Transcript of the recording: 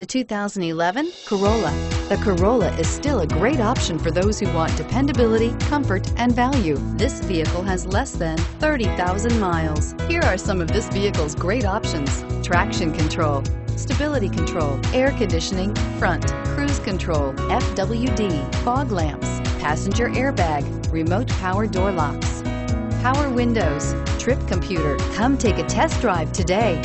The 2011 Corolla. The Corolla is still a great option for those who want dependability, comfort, and value. This vehicle has less than 30,000 miles. Here are some of this vehicle's great options. Traction control, stability control, air conditioning, front, cruise control, FWD, fog lamps, passenger airbag, remote power door locks, power windows, trip computer. Come take a test drive today.